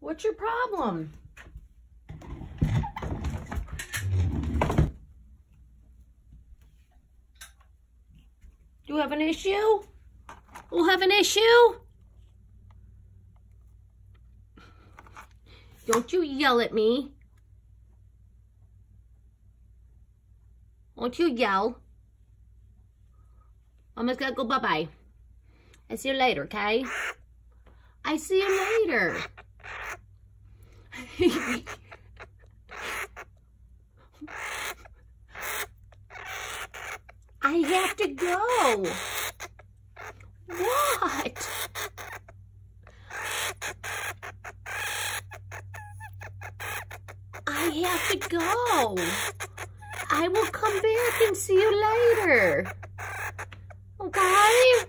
What's your problem? Do you have an issue? We'll have an issue? Don't you yell at me. Don't you yell. I'm just gonna go bye-bye. I see you later, okay? I see you later. I have to go. What? I have to go. I will come back and see you later. Okay?